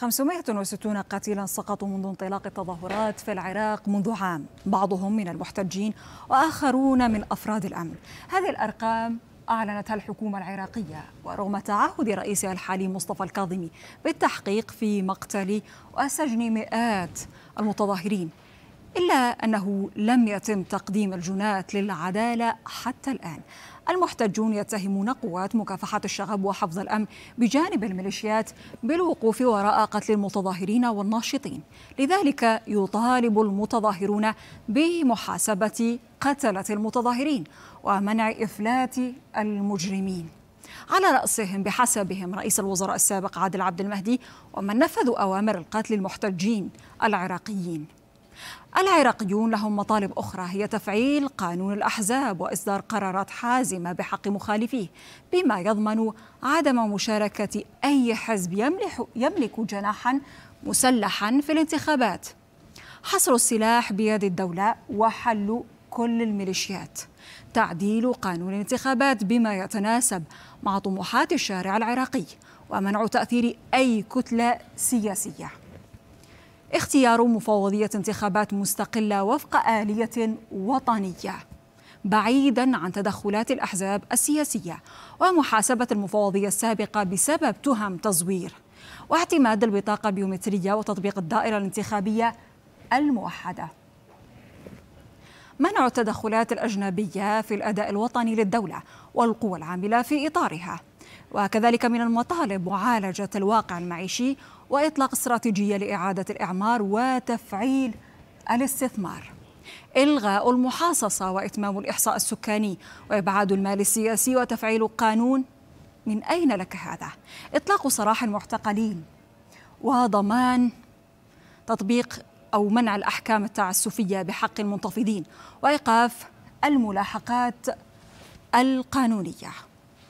560 قتيلا سقطوا منذ انطلاق التظاهرات في العراق منذ عام. بعضهم من المحتجين وآخرون من أفراد الأمن. هذه الأرقام أعلنتها الحكومة العراقية ورغم تعهد رئيسها الحالي مصطفى الكاظمي بالتحقيق في مقتل وسجن مئات المتظاهرين. إلا أنه لم يتم تقديم الجنات للعدالة حتى الآن. المحتجون يتهمون قوات مكافحة الشغب وحفظ الأمن بجانب الميليشيات بالوقوف وراء قتل المتظاهرين والناشطين. لذلك يطالب المتظاهرون بمحاسبة قتلة المتظاهرين ومنع إفلات المجرمين. على رأسهم بحسبهم رئيس الوزراء السابق عادل عبد المهدي ومن نفذوا أوامر القتل المحتجين العراقيين. العراقيون لهم مطالب أخرى هي تفعيل قانون الأحزاب وإصدار قرارات حازمة بحق مخالفيه بما يضمن عدم مشاركة أي حزب يملك, يملك جناحا مسلحا في الانتخابات. حصر السلاح بيد الدولة وحل كل الميليشيات. تعديل قانون الانتخابات بما يتناسب مع طموحات الشارع العراقي ومنع تأثير أي كتلة سياسية. اختيار مفوضية انتخابات مستقلة وفق آلية وطنية بعيدا عن تدخلات الأحزاب السياسية ومحاسبة المفوضية السابقة بسبب تهم تزوير واعتماد البطاقة البيومترية وتطبيق الدائرة الانتخابية الموحدة. منع التدخلات الأجنبية في الأداء الوطني للدولة والقوى العاملة في إطارها. وكذلك من المطالب معالجة الواقع المعيشي وإطلاق استراتيجية لإعادة الإعمار وتفعيل الاستثمار. إلغاء المحاصصة وإتمام الإحصاء السكاني وإبعاد المال السياسي وتفعيل قانون. من أين لك هذا؟ إطلاق سراح المعتقلين وضمان تطبيق أو منع الأحكام التعسفية بحق المنتفضين وإيقاف الملاحقات القانونية.